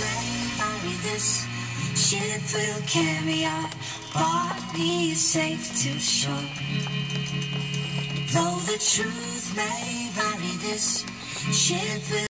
may this ship will carry our bodies safe to shore. Though the truth may vary, this ship will